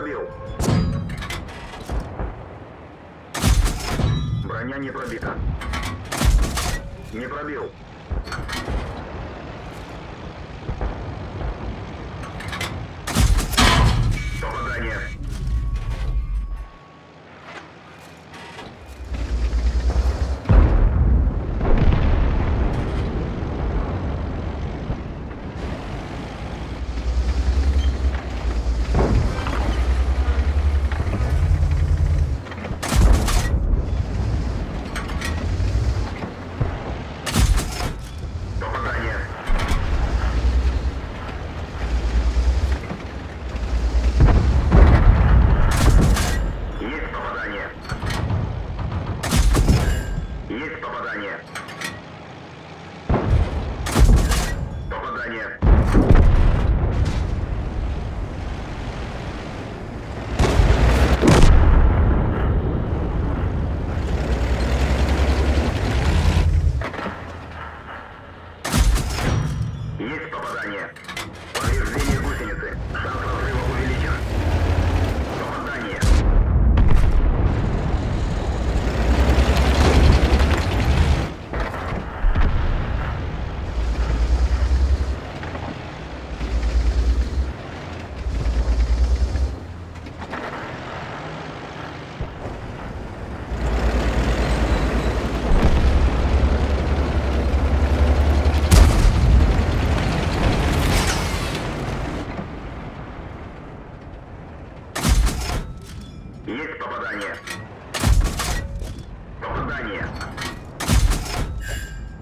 пробил. Броня не пробита. Не пробил. Попадание. Есть попадание. Повреждение гусеницы. Шанс разрыва увеличен. Попадание. Есть попадание. Попадание.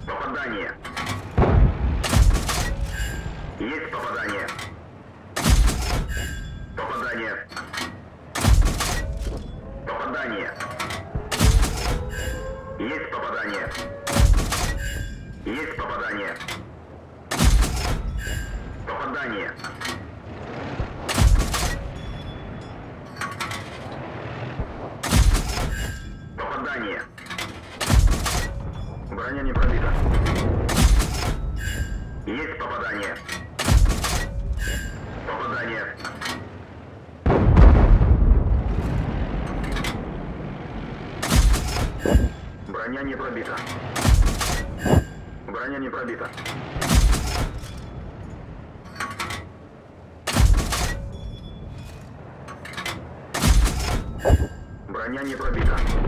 Попадание. Есть попадание. Попадание. Попадание. Есть попадание. Есть попадание. Попадание. Попадание. Броня не пробита. Есть попадание. Попадание. Броня не пробита. Броня не пробита. Броня не пробита.